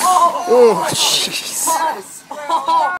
Oh, jeez. Oh,